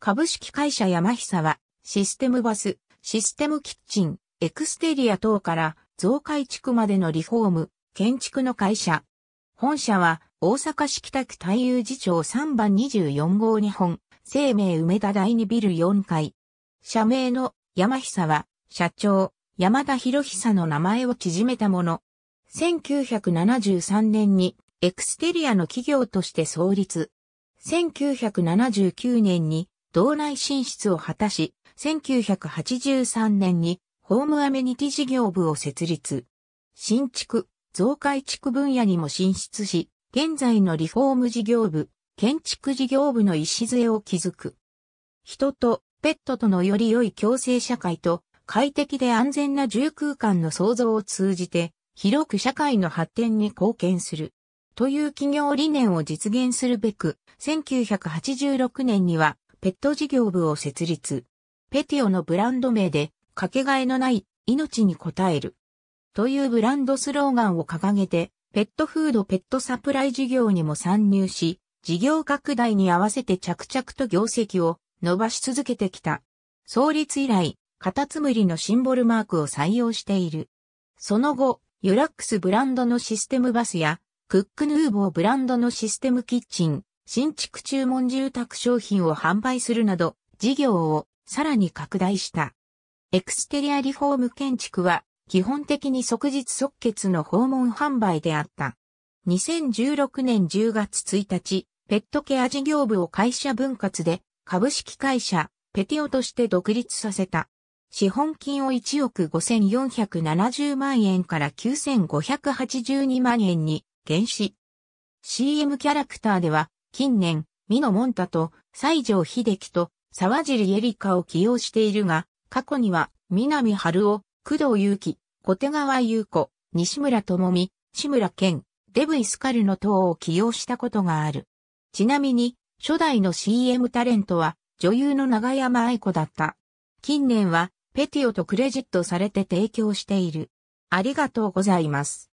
株式会社山久は、システムバス、システムキッチン、エクステリア等から増改築までのリフォーム、建築の会社。本社は大阪市北区太遊寺町3番24号日本、生命梅田第2ビル4階。社名の山久は、社長、山田博久の名前を縮めたもの。1973年にエクステリアの企業として創立。1979年に道内進出を果たし、1983年にホームアメニティ事業部を設立。新築、増改築分野にも進出し、現在のリフォーム事業部、建築事業部の礎を築く。人とペットとのより良い共生社会と快適で安全な住空間の創造を通じて、広く社会の発展に貢献する。という企業理念を実現するべく、1986年にはペット事業部を設立。ペティオのブランド名で、かけがえのない命に応える。というブランドスローガンを掲げて、ペットフードペットサプライ事業にも参入し、事業拡大に合わせて着々と業績を伸ばし続けてきた。創立以来、カタツムリのシンボルマークを採用している。その後、ユラックスブランドのシステムバスや、クックヌーボーブランドのシステムキッチン、新築注文住宅商品を販売するなど、事業をさらに拡大した。エクステリアリフォーム建築は、基本的に即日即決の訪問販売であった。2016年10月1日、ペットケア事業部を会社分割で株式会社ペティオとして独立させた。資本金を1億5470万円から9582万円に減資。CM キャラクターでは近年、ミノモンタと西城秀樹と沢尻エリカを起用しているが、過去には南春夫、工藤祐樹、小手川優子、西村智美、志村健、デブイスカルの等を起用したことがある。ちなみに、初代の CM タレントは女優の長山愛子だった。近年はペティオとクレジットされて提供している。ありがとうございます。